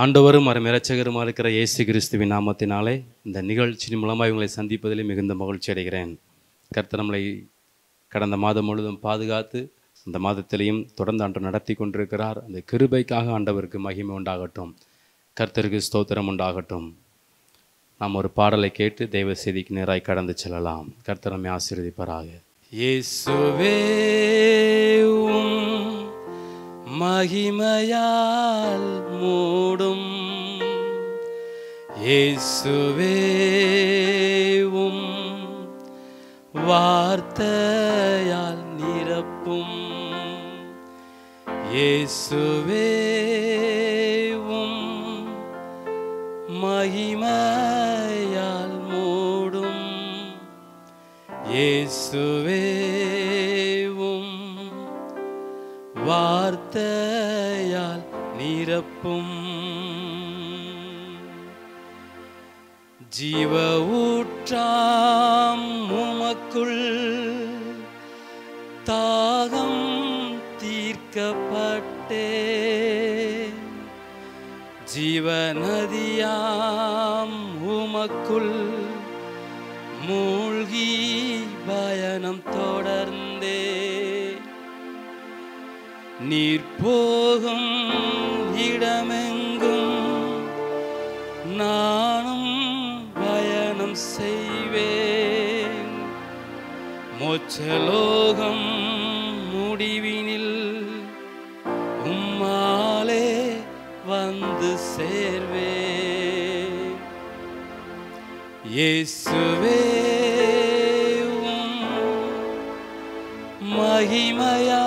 ஆண்டவரும் அரும் இரட்சகருமா இருக்கிற இயேசு கிறிஸ்துவின் நாமத்தினாலே இந்த நிகழ்ச்சியின் மூலமாக இவங்களை சந்திப்பதிலே மிகுந்த மகிழ்ச்சி அடைகிறேன். கர்த்தர் நம்மளை கடந்த மாதம் முழுவதும் பாதுகாத்து இந்த மாதத்திலையும் தொடர்ந்து ஆண்டு நடத்தி கொண்டிருக்கிறார். அந்த கிருபைக்காக ஆண்டவருக்கு மகிமை உண்டாகட்டும். கர்த்தருக்கு ஸ்தோத்திரம் உண்டாகட்டும். நாம் ஒரு பாடலை கேட்டு தெய்வ செய்திக்கு நேராய் கடந்து செல்லலாம். கர்த்தர் ஆசீர்வதிப்பராக ஆசீர்வதிப்பாராக. இயேசுவே மகிமையால் மூடும். இயேசுவேவும் வார்த்தையால் நிரப்பும். இயேசுவேவும் மகிமையால் மூடும். இயேசுவே பிறப்பும் ஜீவ ஊற்றாம் உமக்குள் தாகம் தீர்க்கப்பட்டே. ஜீவநதியாம் உமக்குள் மூழ்கி பயணம் தொடர்ந்தே. நீர் போகும் இடமெங்கும் நானும் பயணம் செய்வேன். மோச்சலோகம் முடிவினில் உம்மாலே வந்து சேர்வே இயேசுவே மகிமையா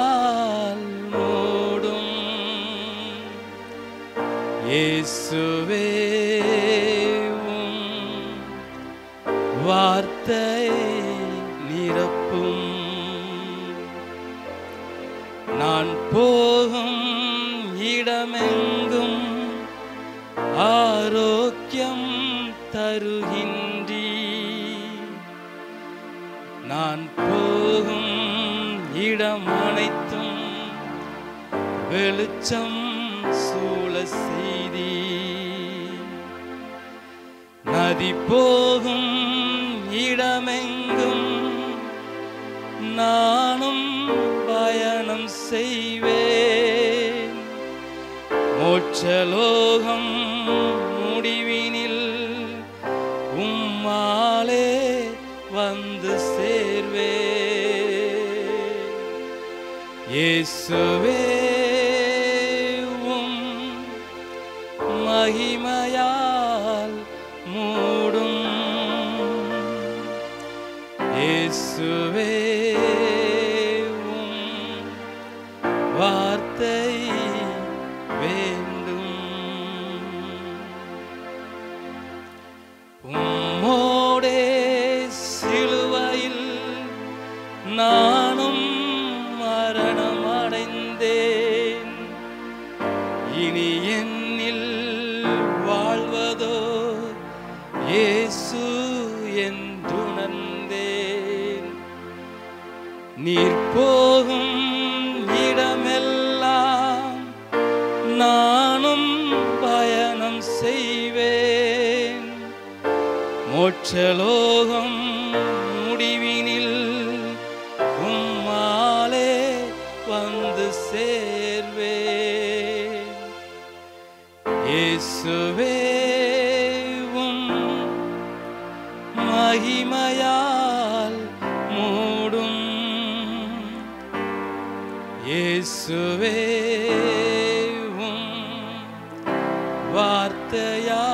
இயேசுவே வார்த்தை நிரப்பும். நான் போகும் இடமெங்கும் ஆரோக்கியம் தருகின்றி நான் போகும் இடம் அனைத்தும் வெளிச்சம் நதி போகும் இடமெங்கும் நானும் பயணம் செய்வேன். மோட்சலோகம் முடிவினில் உம்மாலே வந்து சேர்வே இயேசுவே மோட்சலோகம் முடிவினில் உம்மாலே வந்து சேர்வே. இயேசுவே உம் மகிமையால் மூடும். இயேசுவே உம் வார்த்தையால்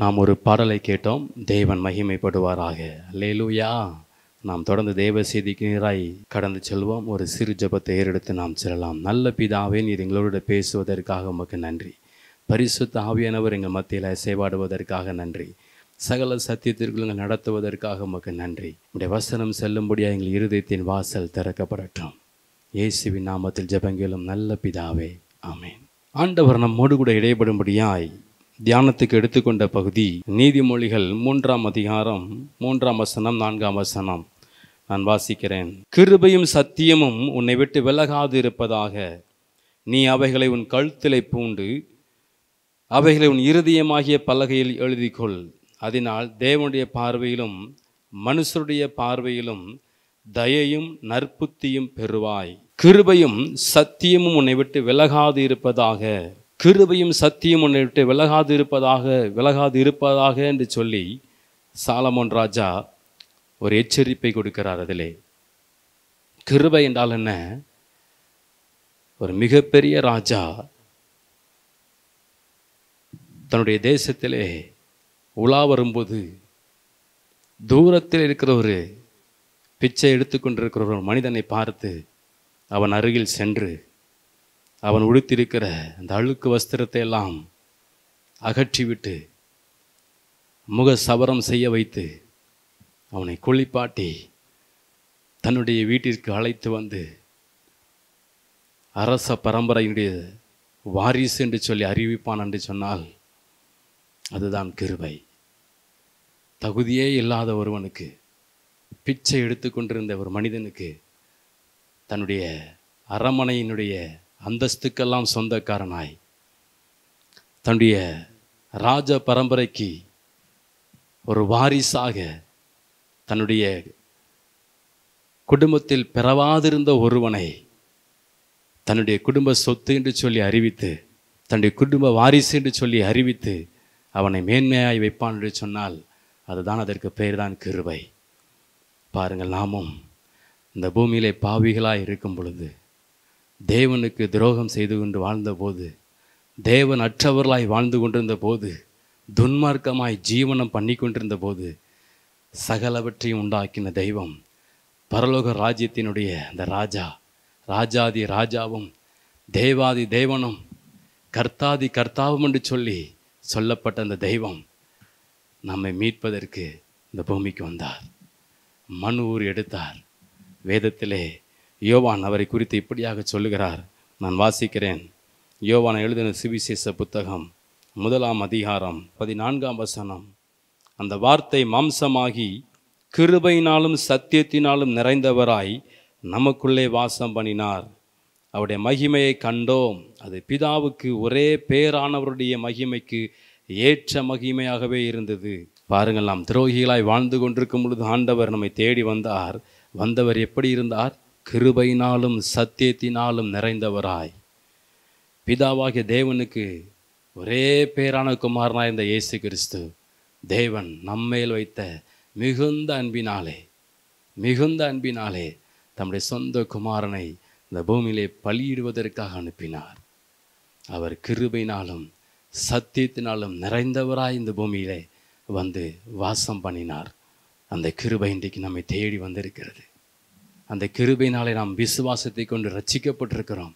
நாம் ஒரு பாடலை கேட்டோம். தேவன் மகிமைப்படுவாராக. லேலூயா நாம் தொடர்ந்து தேவ செய்திக்கு நீராய் கடந்து செல்வோம். ஒரு சிறு ஜெபத்தை ஏறெடுத்து நாம் செல்லலாம். நல்ல பிதாவே நீர் எங்களோட பேசுவதற்காக உமக்கு நன்றி. பரிசுத்த ஆவியானவர் எங்கள் மத்தியில் சேவாடுவதற்காக நன்றி. சகல சத்தியத்திற்குள் எங்கள் நடத்துவதற்காக உமக்கு நன்றி. உடைய வசனம் செல்லும்படியாக எங்கள் இருதயத்தின் வாசல் திறக்கப்படட்டும். இயேசுவின் நாமத்தில் ஜெபங்களும் நல்ல பிதாவே. ஆமேன். ஆண்டவர் நம்மோடு கூட இடைப்படும்படியாய் தியானத்துக்கு எடுத்துக்கொண்ட பகுதி நீதிமொழிகள் மூன்றாம் அதிகாரம் மூன்றாம் வசனம் நான்காம் வசனம். நான் வாசிக்கிறேன். கிருபையும் சத்தியமும் உன்னை விட்டு விலகாது இருப்பதாக நீ அவைகளை உன் கழுத்திலே பூண்டு அவைகளை உன் இருதயமாகிய பலகையில் எழுதிக்கொள். அதனால் தேவனுடைய பார்வையிலும் மனுஷருடைய பார்வையிலும் தயையும் நற்புத்தியும் பெறுவாய். கிருபையும் சத்தியமும் உன்னை விட்டு விலகாது இருப்பதாக கிருபையும் சத்தியம் உன்னை விட்டு விலகாது இருப்பதாக விலகாது இருப்பதாக என்று சொல்லி சாலமோன் ராஜா ஒரு எச்சரிப்பை கொடுக்கிறார் அதிலே. கிருபை என்றால் என்ன? ஒரு மிகப்பெரிய ராஜா தன்னுடைய தேசத்திலே உலா வரும்போது தூரத்தில் இருக்கிற ஒரு பிச்சை எடுத்துக்கொண்டிருக்கிற ஒரு மனிதனை பார்த்து அவன் அருகில் சென்று அவன் உடுத்திருக்கிற அந்த அழுக்கு வஸ்திரத்தை எல்லாம் அகற்றிவிட்டு முக சவரம் செய்ய வைத்து அவனை குளிப்பாட்டி தன்னுடைய வீட்டிற்கு அழைத்து வந்து அரச பரம்பரையினுடைய வாரிசு என்று சொல்லி அறிவிப்பான் என்று சொன்னால் அதுதான் கிருபை. தகுதியே இல்லாத ஒருவனுக்கு பிச்சை எடுத்துக்கொண்டிருந்த ஒரு மனிதனுக்கு தன்னுடைய அரமனையினுடைய அந்தஸ்துக்கெல்லாம் சொந்தக்காரனாய். தன்னுடைய ராஜ பரம்பரைக்கு ஒரு வாரிசாக தன்னுடைய குடும்பத்தில் பிறவாதிருந்த ஒருவனை தன்னுடைய குடும்ப சொத்து என்று சொல்லி அறிவித்து தன்னுடைய குடும்ப வாரிசு என்று சொல்லி அறிவித்து அவனை மேன்மையாய் வைப்பான் என்று சொன்னால் அதுதான் அதற்கு பெயர்தான் கிருவை பாருங்கள் நாமும் இந்த பூமியிலே பாவிகளாய் இருக்கும் பொழுது தேவனுக்கு துரோகம் செய்து கொண்டு வாழ்ந்தபோது தேவன் அற்றவர்களாய் வாழ்ந்து கொண்டிருந்த போது துன்மார்க்கமாய் ஜீவனம் பண்ணி கொண்டிருந்த போது சகலவற்றையும் உண்டாக்கின தெய்வம் பரலோக ராஜ்யத்தினுடைய அந்த ராஜா ராஜாதி ராஜாவும் தேவாதி தேவனும் கர்த்தாதி கர்த்தாவும் என்று சொல்லி சொல்லப்பட்ட அந்த தெய்வம் நம்மை மீட்பதற்கு இந்த பூமிக்கு வந்தார். மனு ஊர் எடுத்தார். வேதத்திலே யோவான் அவரை குறித்து இப்படியாக சொல்லுகிறார். நான் வாசிக்கிறேன். யோவான் எழுதின சுவிசேஷ புத்தகம் முதலாம் அதிகாரம் பதினான்காம் வசனம். அந்த வார்த்தை மாம்சமாகி கிருபையினாலும் சத்தியத்தினாலும் நிறைந்தவராய் நமக்குள்ளே வாசம் பண்ணினார். அவருடைய மகிமையை கண்டோம். அது பிதாவுக்கு ஒரே பேரானவருடைய மகிமைக்கு ஏற்ற மகிமையாகவே இருந்தது. பாருங்கள் நாம் துரோகிகளாய் வாழ்ந்து கொண்டிருக்கும் பொழுது ஆண்டவர் நம்மை தேடி வந்தார். வந்தவர் எப்படி இருந்தார்? கிருபையினாலும் சத்தியத்தினாலும் நிறைந்தவராய். பிதாவாகிய தேவனுக்கு ஒரே பேரான குமாரனாய் இந்த இயேசு கிறிஸ்து தேவன் நம்மேல் வைத்த மிகுந்த அன்பினாலே மிகுந்த அன்பினாலே தம்முடைய சொந்த குமாரனை இந்த பூமியிலே பலியிடுவதற்காக அனுப்பினார். அவர் கிருபையினாலும் சத்தியத்தினாலும் நிறைந்தவராய் இந்த பூமியிலே வந்து வாசம் பண்ணினார். அந்த கிருபை இன்றைக்கு நம்மை தேடி வந்திருக்கிறது. அந்த கிருபையினாலே நாம் விசுவாசத்தை கொண்டு ரட்சிக்கப்பட்டிருக்கிறோம்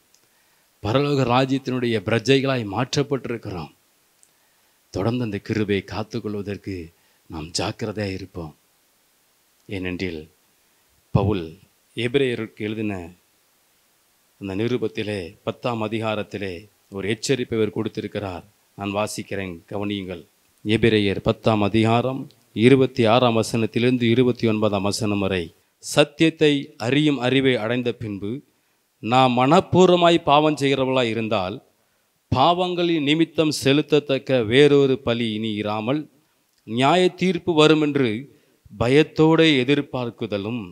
பரலோக ராஜ்யத்தினுடைய பிரஜைகளாய் மாற்றப்பட்டிருக்கிறோம். தொடர்ந்து அந்த கிருபையை காத்துக்கொள்வதற்கு நாம் ஜாக்கிரதையாக இருப்போம். ஏனென்றில் பவுல் எபிரேயருக்கு எழுதின அந்த நிருபத்திலே பத்தாம் அதிகாரத்திலே ஒரு எச்சரிப்பை அவர் கொடுத்திருக்கிறார். நான் வாசிக்கிறேன் கவனியுங்கள். எபிரேயர் பத்தாம் அதிகாரம் இருபத்தி ஆறாம் வசனத்திலிருந்து இருபத்தி ஒன்பதாம் வசனம் வரை. சத்தியத்தை அறியும் அறிவை அடைந்த பின்பு நாம் மனப்பூர்வமாய் பாவம் செய்கிறவர்களாய் இருந்தால் பாவங்களின் நிமித்தம் செலுத்தத்தக்க வேறொரு பலி இனி இராமல் நியாய தீர்ப்பு வரும் என்று பயத்தோடு எதிர்பார்க்குதலும்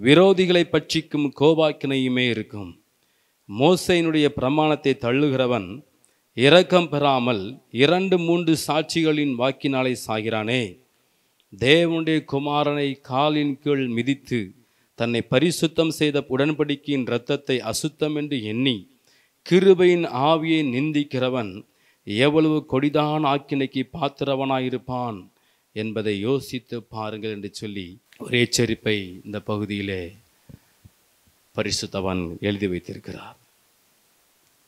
விரோதிகளை பட்சிக்கும் கோபாக்கினையுமே இருக்கும். மோசையினுடைய பிரமாணத்தை தள்ளுகிறவன் இரக்கம் பெறாமல் இரண்டு மூன்று சாட்சிகளின் வாக்கினாலே சாகிறானே. தேவனுடைய குமாரனை காலின் கீழ் மிதித்து தன்னை பரிசுத்தம் செய்த உடன்படிக்கையின் இரத்தத்தை அசுத்தம் என்று எண்ணி கிருபையின் ஆவியை நிந்திக்கிறவன் எவ்வளவு கொடிதான் ஆக்கினைக்கு பாத்திரவனாயிருப்பான் என்பதை யோசித்து பாருங்கள் என்று சொல்லி ஒரு எச்சரிப்பை இந்த பகுதியிலே பரிசுத்தவன் எழுதி வைத்திருக்கிறார்.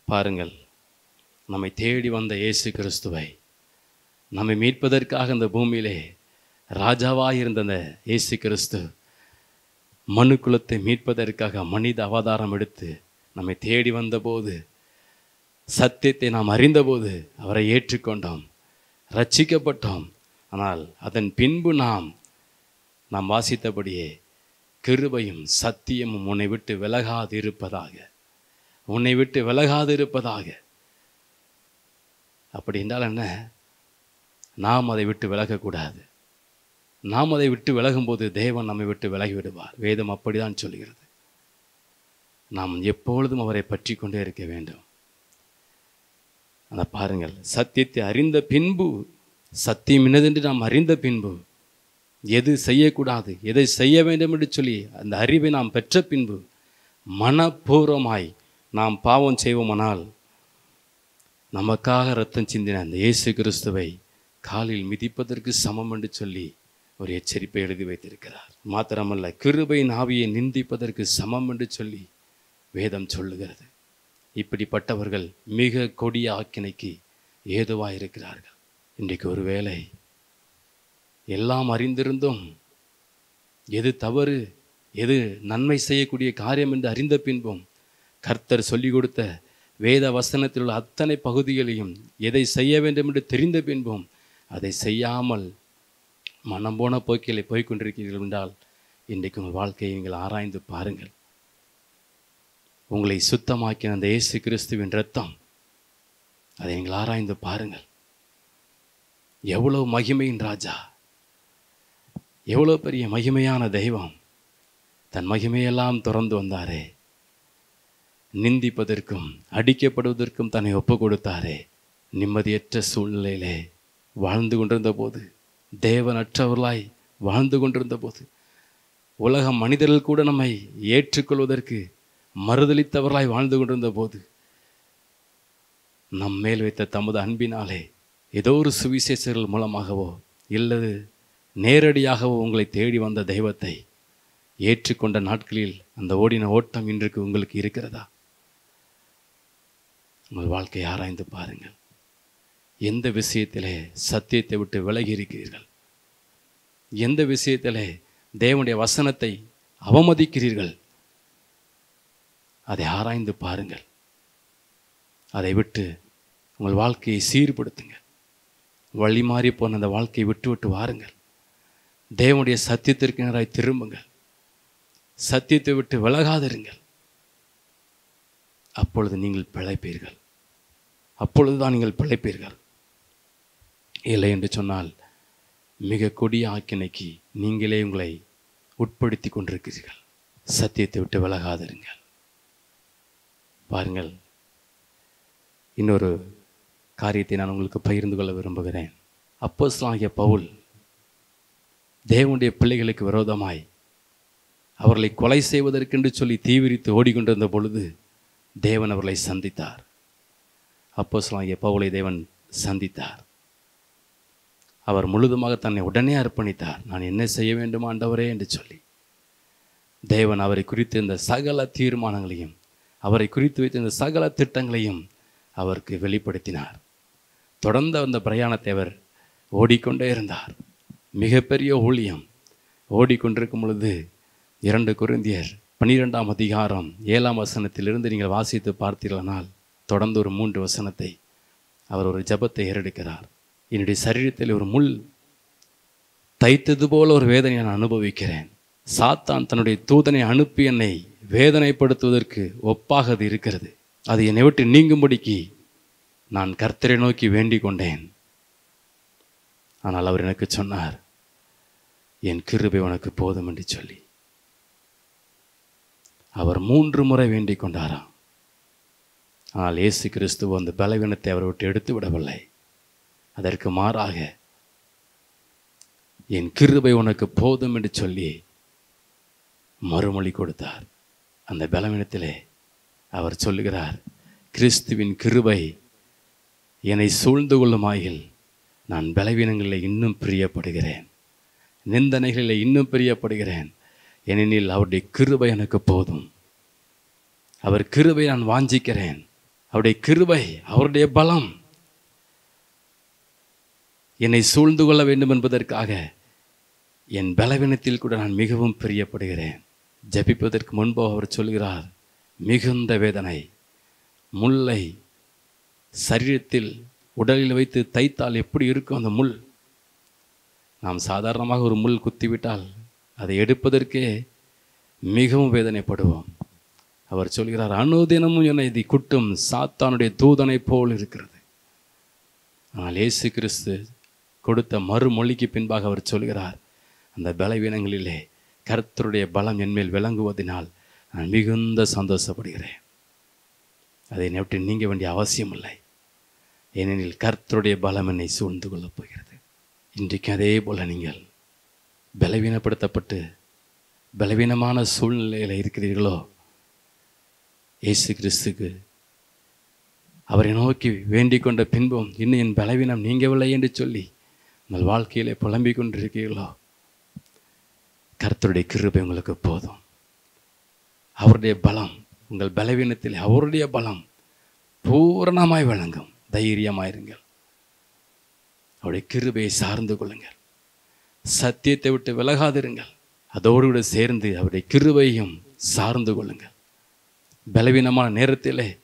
பாருங்கள் நம்மை தேடி வந்த இயேசு கிறிஸ்துவை நம்மை மீட்பதற்காக இந்த பூமியிலே ராஜாவாக இருந்த அந்த இயேசு கிறிஸ்து. மனு குலத்தை மீட்பதற்காக மனித அவதாரம் எடுத்து நம்மை தேடி வந்தபோது சத்தியத்தை நாம் அறிந்தபோது அவரை ஏற்றுக்கொண்டோம் ரட்சிக்கப்பட்டோம் ஆனால் அதன் பின்பு நாம் நாம் வாசித்தபடியே கிருபையும் சத்தியமும் உன்னை விட்டு விலகாது இருப்பதாக உன்னை விட்டு விலகாது இருப்பதாக அப்படி என்றால் என்ன? நாம் அதை விட்டு விலகக்கூடாது. நாம் அதை விட்டு விலகும்போது தேவன் நம்மை விட்டு விலகி விடுவார் வேதம் அப்படிதான் சொல்கிறது. நாம் எப்பொழுதும் அவரை பற்றி கொண்டே இருக்க வேண்டும். அதை பாருங்கள். சத்தியத்தை அறிந்த பின்பு சத்தியம் என்னதென்று நாம் அறிந்த பின்பு எது செய்யக்கூடாது எதை செய்ய வேண்டும் என்று சொல்லி அந்த அறிவை நாம் பெற்ற பின்பு மனப்பூர்வமாய் நாம் பாவம் செய்வோமானால் நமக்காக ரத்தம் சிந்தின அந்த இயேசு கிறிஸ்துவை காலில் மிதிப்பதற்கு சமம் என்று சொல்லி ஒரு எச்சரிப்பை எழுதி வைத்திருக்கிறார். மாத்திரமல்ல கிருபையின் ஆவியை நிந்திப்பதற்கு சமம் என்று சொல்லி வேதம் சொல்லுகிறது. இப்படிப்பட்டவர்கள் மிக கொடிய ஆக்கினைக்கு ஏதுவாக இருக்கிறார்கள் இன்றைக்கு ஒருவேளை எல்லாம் அறிந்திருந்தும் எது தவறு எது நன்மை செய்யக்கூடிய காரியம் என்று அறிந்த பின்பும் கர்த்தர் சொல்லிக் கொடுத்த வேத வசனத்தில் உள்ள அத்தனை பகுதிகளையும் எதை செய்ய வேண்டும் என்று தெரிந்த பின்பும் அதை செய்யாமல் மனம் போன போக்கிலே போய்க் கொண்டிருக்கிறீர்கள் என்றால் இன்றைக்கு உங்கள் வாழ்க்கையை நீங்கள் ஆராய்ந்து பாருங்கள். உங்களை சுத்தமாக்கின அந்த இயேசு கிறிஸ்துவின் ரத்தம் அதை நீங்கள் ஆராய்ந்து பாருங்கள். எவ்வளவு மகிமையின் ராஜா எவ்வளோ பெரிய மகிமையான தெய்வம் தன் மகிமையெல்லாம் திறந்து வந்தாரே. நிந்திப்பதற்கும் அடிக்கப்படுவதற்கும் தன்னை ஒப்பு கொடுத்தாரே நிம்மதியற்ற சூழ்நிலையிலே வாழ்ந்து கொண்டிருந்த போது தேவனற்றவர்களாய் வாழ்ந்து கொண்டிருந்த போது உலக மனிதர்கள் கூட நம்மை ஏற்றுக்கொள்வதற்கு மறுதளித்தவர்களாய் வாழ்ந்து கொண்டிருந்த போது நம் மேல் வைத்த தமது அன்பினாலே ஏதோ ஒரு சுவிசேஷர்கள் மூலமாகவோ இல்லது நேரடியாகவோ உங்களை தேடி வந்த தெய்வத்தை ஏற்றுக்கொண்ட நாட்களில் அந்த ஓடின ஓட்டம் இன்றைக்கு உங்களுக்கு இருக்கிறதா? உங்கள் வாழ்க்கையை ஆராய்ந்து பாருங்கள். எந்த விஷயத்திலே சத்தியத்தை விட்டு விலகி இருக்கிறீர்கள் எந்த விஷயத்திலே தேவனுடைய வசனத்தை அவமதிக்கிறீர்கள்? அதை ஆராய்ந்து பாருங்கள். அதை விட்டு உங்கள் வாழ்க்கையை சீர்படுத்துங்கள். வழி மாறி போன அந்த வாழ்க்கையை விட்டு விட்டு வாருங்கள். தேவனுடைய சத்தியத்திற்கு நேராய் திரும்புங்கள். சத்தியத்தை விட்டு விலகாதிருங்கள். அப்பொழுது நீங்கள் பிழைப்பீர்கள். அப்பொழுதுதான் நீங்கள் பிழைப்பீர்கள். இல்லை என்று சொன்னால் மிக கொடிய ஆக்கினைக்கு நீங்களே உங்களை உட்படுத்தி கொண்டிருக்கிறீர்கள். சத்தியத்தை விட்டு விலகாதிருங்கள். பாருங்கள் இன்னொரு காரியத்தை நான் உங்களுக்கு பகிர்ந்து கொள்ள விரும்புகிறேன். அப்போஸ்லாகிய பவுல் தேவனுடைய பிள்ளைகளுக்கு விரோதமாய் அவர்களை கொலை செய்வதற்கென்று சொல்லி தீவிரித்து ஓடிக்கொண்டிருந்த பொழுது தேவன் அவர்களை சந்தித்தார். அப்போஸ்லாகிய பவுலை தேவன் சந்தித்தார். அவர் முழுதுமாக தன்னை உடனே அர்ப்பணித்தார். நான் என்ன செய்ய வேண்டும் ஆண்டவரே? என்று சொல்லி. தேவன் அவரை குறித்து இந்த சகல தீர்மானங்களையும் அவரை குறித்து வைத்த இந்த சகல திட்டங்களையும் அவருக்கு வெளிப்படுத்தினார். தொடர்ந்து அந்த பிரயாணத்தை அவர் ஓடிக்கொண்டே இருந்தார். மிகப்பெரிய ஊழியம். ஓடிக்கொண்டிருக்கும் பொழுது இரண்டு குருந்தியர் பன்னிரெண்டாம் அதிகாரம் ஏழாம் வசனத்திலிருந்து நீங்கள் வாசித்து பார்த்தீர்களானால் தொடர்ந்து ஒரு மூன்று வசனத்தை அவர் ஒரு ஜெபத்தை ஏறெடுக்கிறார். என்னுடைய சரீரத்தில் ஒரு முள் தைத்தது போல ஒரு வேதனையை நான் அனுபவிக்கிறேன். சாத்தான் தன்னுடைய தூதனை அனுப்பி என்னை வேதனைப்படுத்துவதற்கு ஒப்பாக அது இருக்கிறது. அது என்னை விட்டு நீங்கும்படிக்கு நான் கர்த்தரை நோக்கி வேண்டிக் கொண்டேன். ஆனால் அவர் எனக்கு சொன்னார் என் கிருபை உனக்கு போதும் என்று சொல்லி. அவர் மூன்று முறை வேண்டிக் கொண்டாராம். ஆனால் இயேசு கிறிஸ்துவ அந்த பலவீனத்தை அவரை விட்டு எடுத்து விடவில்லை அதற்கு மாறாக என் கிருபை உனக்கு போதும் என்று சொல்லி மறுமொழி கொடுத்தார். அந்த பலவீனத்திலே அவர் சொல்லுகிறார் கிறிஸ்துவின் கிருபை என்னை சூழ்ந்து கொள்ளுமாயில் நான் பலவீனங்களில் இன்னும் பிரியப்படுகிறேன். நிந்தனைகளில் இன்னும் பிரியப்படுகிறேன். ஏனெனில் அவருடைய கிருபை எனக்கு போதும். அவர் கிருபை நான் வாஞ்சிக்கிறேன். அவருடைய கிருபை அவருடைய பலம். என்னை சூழ்ந்து கொள்ள வேண்டும் என்பதற்காக என் பலவீனத்தில் கூட நான் மிகவும் பிரியப்படுகிறேன். ஜபிப்பதற்கு முன்பு அவர் சொல்கிறார் மிகுந்த வேதனை முல்லை சரீரத்தில் உடலில் வைத்து தைத்தால் எப்படி இருக்கும் அந்த முள்? நாம் சாதாரணமாக ஒரு முள் குத்திவிட்டால் அதை எடுப்பதற்கே மிகவும் வேதனைப்படுவோம். அவர் சொல்கிறார் அனுதினமும் என்னை இது குட்டும் சாத்தானுடைய தூதனை போல் இருக்கிறது. ஆனால் இயேசு கிறிஸ்து கொடுத்த மறுமொழிக்கு பின்பாக அவர் சொல்கிறார் அந்த பலவீனங்களிலே கர்த்தருடைய பலம் என்மேல் விளங்குவதனால் நான் மிகுந்த சந்தோஷப்படுகிறேன். அதை விட்டு நீங்க வேண்டிய அவசியம் இல்லை ஏனெனில் கர்த்தருடைய பலம் என்னை சூழ்ந்து கொள்ளப் போகிறது. இன்றைக்கு அதே போல் நீங்கள் பலவீனப்படுத்தப்பட்டு பலவீனமான சூழ்நிலையில் இருக்கிறீர்களோ இயேசு கிறிஸ்துக்கு அவரை நோக்கி வேண்டிக் கொண்ட பின்பும் இன்னும் என் பலவீனம் நீங்கவில்லை என்று சொல்லி உங்கள் வாழ்க்கையிலே புலம்பிக் கொண்டிருக்கீர்களோ? கர்த்தருடைய கிருபை உங்களுக்கு போதும். அவருடைய பலம் உங்கள் பலவீனத்தில் அவருடைய பலம் பூரணமாய் வழங்கும் தைரியமாயிருங்கள். அவருடைய கிருபையை சார்ந்து கொள்ளுங்கள். சத்தியத்தை விட்டு விலகாதிருங்கள். அதோடு கூட சேர்ந்து அவருடைய கிருபையும் சார்ந்து கொள்ளுங்கள். பலவீனமான நேரத்திலே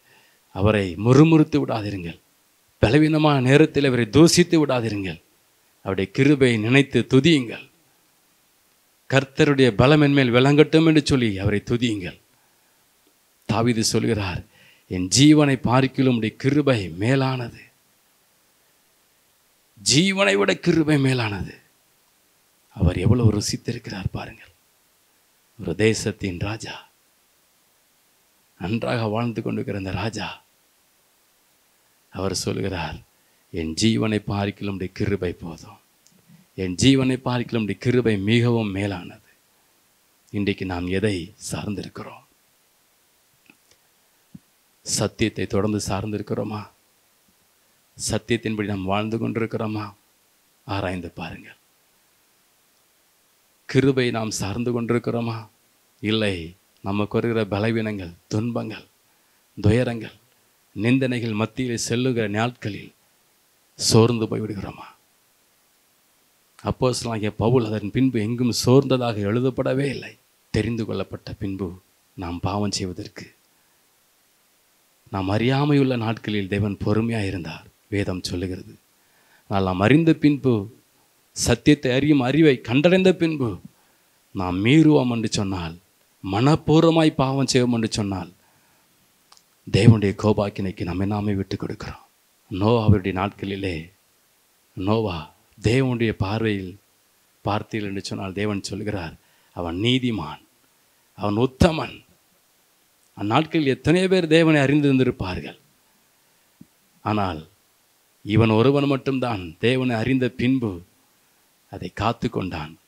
அவரை முறுமுறுத்து விடாதிருங்கள். பலவீனமான நேரத்தில் அவரை தூசித்து விடாதிருங்கள். அவருடைய கிருபையை நினைத்து துதியுங்கள். கர்த்தருடைய பலமென்மேல் விளங்கட்டும் என்று சொல்லி அவரை துதியுங்கள். தாவிது சொல்கிறார் என் ஜீவனை பார்க்கிலும் உடைய கிருபை மேலானது. ஜீவனை விட கிருபை மேலானது. அவர் எவ்வளவு ருசித்திருக்கிறார் பாருங்கள். ஒரு தேசத்தின் ராஜா நன்றாக வாழ்ந்து கொண்டிருக்கிற அந்த ராஜா அவர் சொல்கிறார் என் ஜீவனை பார்க்கிலும் உடைய கிருபை போதும். என் ஜீவனை பார்க்கிலும் உடைய கிருபை மிகவும் மேலானது. இன்றைக்கு நாம் எதை சார்ந்திருக்கிறோம்? சத்தியத்தை தொடர்ந்து சார்ந்திருக்கிறோமா? சத்தியத்தின்படி நாம் வாழ்ந்து கொண்டிருக்கிறோமா? ஆராய்ந்து பாருங்கள். கிருபை நாம் சார்ந்து கொண்டிருக்கிறோமா? இல்லை நமக்கு வருகிற பலவீனங்கள் துன்பங்கள் துயரங்கள் நிந்தனைகள் மத்தியில் செல்லுகிற நாட்களில் சோர்ந்து போய்விடுகிறோமா? அப்போஸ்தலனாகிய பவுல் அதன் பின்பு எங்கும் சோர்ந்ததாக எழுதப்படவே இல்லை. தெரிந்து கொள்ளப்பட்ட பின்பு நாம் பாவம் செய்வதற்கு. நாம் அறியாமையுள்ள நாட்களில் தேவன் பொறுமையாக இருந்தார் வேதம் சொல்லுகிறது. ஆனால் நாம் அறிந்த பின்பு சத்தியத்தை அறியும் அறிவை கண்டடைந்த பின்பு நாம் மீறுவோம் என்று சொன்னால் மனப்பூர்வமாய் பாவம் செய்வோம் என்று சொன்னால் தேவனுடைய கோபாக்கினைக்கு நம்ம நாமே விட்டு கொடுக்கிறோம். நோவாவுடைய நாட்களிலே நோவா தேவனுடைய பார்வையில் பார்த்தீர்கள் என்று சொன்னால் தேவன் சொல்கிறார் அவன் நீதிமான் அவன் உத்தமன். அந்நாட்களில் எத்தனை பேர் தேவனை அறிந்திருந்திருப்பார்கள். ஆனால் இவன் ஒருவன் மட்டும்தான் தேவனை அறிந்த பின்பு அதை காத்து கொண்டான்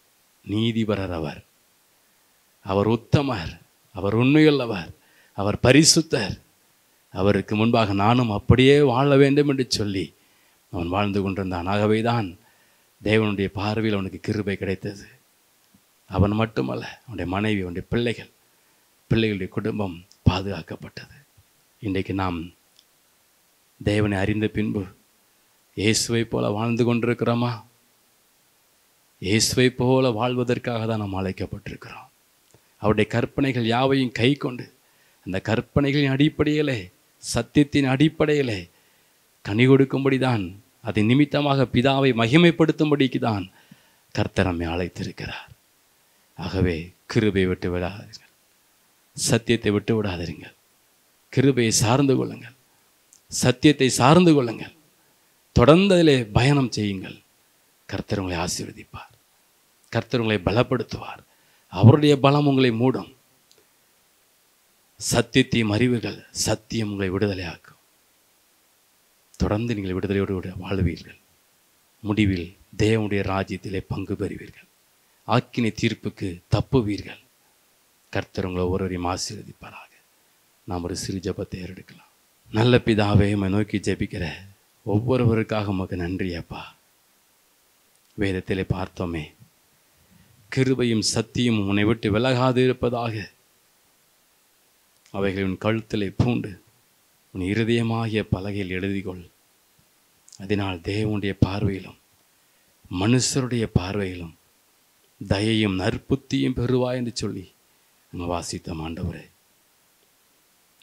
நீதிபரர் அவர். அவர் உத்தமர் அவர் உண்மையுள்ளவர் அவர் பரிசுத்தர். அவருக்கு முன்பாக நானும் அப்படியே வாழ வேண்டும் என்று சொல்லி அவன் வாழ்ந்து கொண்டிருந்தான். ஆகவேதான் தேவனுடைய பார்வையில் அவனுக்கு கிருபை கிடைத்தது. அவன் மட்டுமல்ல அவனுடைய மனைவி அவனுடைய பிள்ளைகள் பிள்ளைகளுடைய குடும்பம் பாதுகாக்கப்பட்டது. இன்றைக்கு நாம் தேவனை அறிந்த பின்பு இயேசுவை போல வாழ்ந்து கொண்டிருக்கிறோமா? இயேசுவை போல வாழ்வதற்காக தான் நாம் அழைக்கப்பட்டிருக்கிறோம். அவருடைய கற்பனைகள் யாவையும் கை கொண்டு அந்த கற்பனைகளின் அடிப்படையிலே சத்தியத்தின் அடிப்படையிலே கனி கொடுக்கும்படி தான் அதை நிமித்தமாக பிதாவை மகிமைப்படுத்தும்படிக்கு தான் கர்த்தர் நம்மை அழைத்திருக்கிறார். ஆகவே கிருபை விட்டு விடாதீர்கள் சத்தியத்தை விட்டு விடாதீர்கள் கிருபையை சார்ந்து கொள்ளுங்கள். சத்தியத்தை சார்ந்து கொள்ளுங்கள். தொடர்ந்து அதிலே பயணம் செய்யுங்கள். கர்த்தர் உங்களை ஆசீர்வதிப்பார். கர்த்தர் உங்களை பலப்படுத்துவார். அவருடைய பலம் உங்களை மூடும். சத்தியத்தையும் அறிவுகள் சத்தியம் உங்களை விடுதலையாக்கும். தொடர்ந்து நீங்கள் விடுதலையோடு வாழ்வீர்கள். முடிவில் தேவனுடைய ராஜ்யத்திலே பங்கு பெறுவீர்கள். ஆக்கினை தீர்ப்புக்கு தப்புவீர்கள். கர்த்தர் உங்களை ஒவ்வொருவரையும் ஆசீர்வதிப்பாராக. நாம் ஒரு சிறு ஜெபத்தை ஏறெடுக்கலாம். நல்ல பிதாவே உம்மை நோக்கி ஜெபிக்கிற ஒவ்வொருவருக்காக உமக்கு நன்றி அப்பா. வேதத்திலே பார்த்தோமே கிருபையும் சத்தியும் உன்னை விட்டு விலகாது இருப்பதாக அவைகளின் கழுத்திலே பூண்டு உன் இருதயமாகிய பலகையில் எழுதிக்கொள். அதனால் தேவனுடைய பார்வையிலும் மனுஷருடைய பார்வையிலும் தயையும் நற்புத்தியும் பெறுவாய் என்று சொல்லி நம்ம வாசித்த ஆண்டவரே.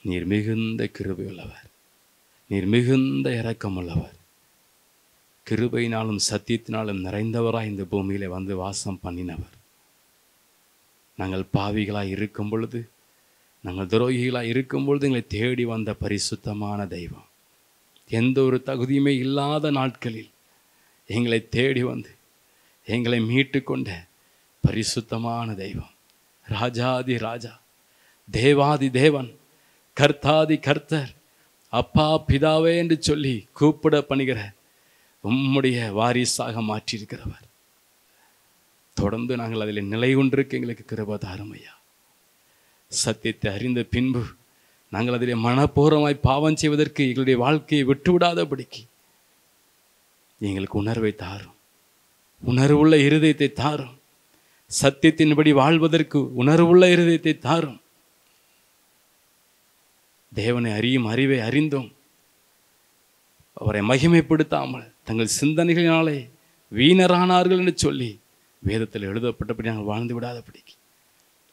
நீர் மிகுந்த கிருபையுள்ளவர். நீர் மிகுந்த இரக்கமுள்ளவர். கிருபையினாலும் சத்தியத்தினாலும் நிறைந்தவராய் இந்த பூமியில் வந்து வாசம் பண்ணினவர். நாங்கள் பாவிகளாய் இருக்கும் பொழுது நாங்கள் துரோகிகளாக இருக்கும்பொழுது எங்களை தேடி வந்த பரிசுத்தமான தெய்வம். எந்த ஒரு தகுதியுமே இல்லாத நாட்களில் எங்களை தேடி வந்து எங்களை மீட்டு கொண்ட பரிசுத்தமான தெய்வம். ராஜாதி ராஜா தேவாதி தேவன் கர்த்தாதி கர்த்தர் அப்பா பிதாவே என்று சொல்லி கூப்பிட பணிகிற உம்முடைய வாரிசாக மாற்றியிருக்கிறவர். தொடர்ந்து நாங்கள் அதில் நிலை கொண்டிருக்க எங்களுக்கு கிருபதாரம் ஐயா. சத்தியத்தை அறிந்த பின்பு நாங்கள் அதில் மனப்பூர்வமாய் பாவம் செய்வதற்கு எங்களுடைய வாழ்க்கையை விட்டுவிடாதபடிக்கு எங்களுக்கு உணர்வை தாரும். உணர்வுள்ள இருதயத்தை தாரும். சத்தியத்தின்படி வாழ்வதற்கு உணர்வுள்ள இருதயத்தை தாரும். தேவனை அறியும் அறிவை அறிந்தோம் அவரை மகிமைப்படுத்தாமல் தங்கள் சிந்தனைகளினாலே வீணரானார்கள் என்று சொல்லி வேதத்தில் எழுதப்பட்டபடி நாங்கள் வாழ்ந்து விடாதபடிக்கு.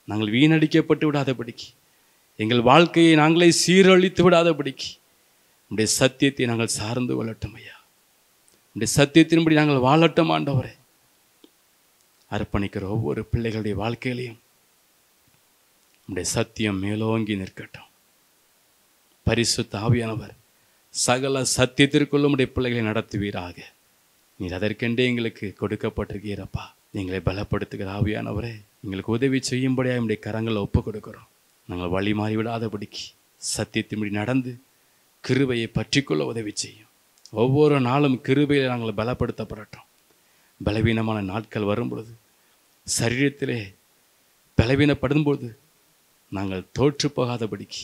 நாங்கள் வீணடிக்கப்பட்டு விடாதபடிக்கு. எங்கள் வாழ்க்கையை நாங்களே சீரழித்து விடாதபடிக்கு. உடைய சத்தியத்தை நாங்கள் சார்ந்து கொள்ளட்டும் ஐயா. உடைய சத்தியத்தின்படி நாங்கள் வாழட்டும் ஆண்டவரே. அர்ப்பணிக்கிற ஒவ்வொரு பிள்ளைகளுடைய வாழ்க்கையிலையும் உடைய சத்தியம் மேலோங்கி நிற்கட்டும். பரிசுத்த ஆவியானவர் சகல சத்தியத்திற்குள்ளும் உடைய பிள்ளைகளை நடத்துவீராக. நீர் அதற்கென்றே எங்களுக்கு கொடுக்கப்பட்டிருக்கிறப்பா எங்களை பலப்படுத்துகிற ஆவியானவரே. எங்களுக்கு உதவி செய்யும்படியாக என்னுடைய கரங்களை ஒப்பு கொடுக்குறோம் நாங்கள் வழி மாறி விடாதபடிக்கு சத்தியத்தின்படி நடந்து கிருபையை பற்றிக்கொள்ள உதவி செய்யும். ஒவ்வொரு நாளும் கிருபையில் நாங்கள் பலப்படுத்தப்படட்டும். பலவீனமான நாட்கள் வரும் பொழுது சரீரத்திலே பலவீனப்படும் பொழுது நாங்கள் தோற்று போகாதபடிக்கு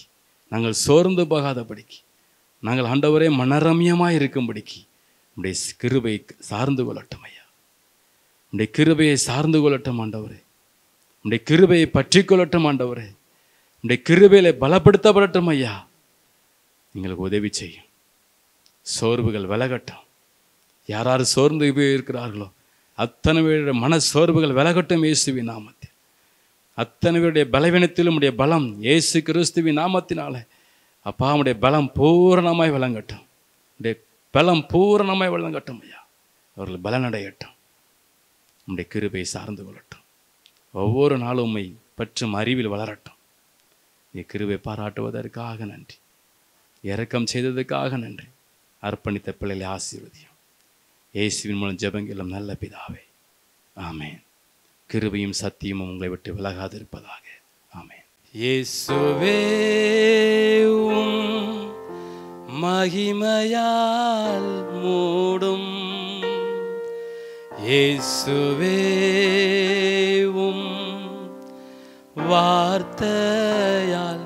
நாங்கள் சோர்ந்து போகாதபடிக்கு நாங்கள் ஆண்டவரே மனரம்யமாக இருக்கும்படிக்கு உடைய கிருபை சார்ந்து கொள்ளட்டும் ஐயா. உடைய கிருபையை சார்ந்து கொள்ளட்டும் ஆண்டவரே. உடைய கிருபையை பற்றி கொள்ளட்டும் ஆண்டவரே. உடைய கிருபையில பலப்படுத்தப்படட்டும் ஐயா. எங்களுக்கு உதவி செய்யும். சோர்வுகள் விலகட்டும். யார் யார் சோர்ந்து போய் இருக்கிறார்களோ அத்தனை பேருடைய மன சோர்வுகள் விலகட்டும் இயேசுவி நாமத்தில். அத்தனை பேருடைய பலவீனத்திலும் உடைய பலம் இயேசு கிறிஸ்துவி நாமத்தினால அப்பா உடைய பலம் பூரணமாய் விளங்கட்டும். உடைய பலம் பூரணமாய் விளங்கட்டும் ஐயா. அவர்கள் பலனடையட்டும். உடைய கிருபையை சார்ந்து கொள்ளட்டும். ஒவ்வொரு நாளும் உண்மை பற்றும் அறிவில் வளரட்டும். நீ கிருவை பாராட்டுவதற்காக நன்றி. இரக்கம் செய்ததற்காக நன்றி. அர்ப்பணித்த பிள்ளைகளை ஆசீர்வதியும். இயேசுவின் மூலம் ஜபங்கிலும் நல்ல பிதாவே. ஆமேன். கிருபையும் சத்தியமும் உங்களை விட்டு விலகாதிருப்பதாக. ஆமேன். இயேசுவே உம் மகிமையால் மூடும் இயேசுவே உம் வார்த்தையால்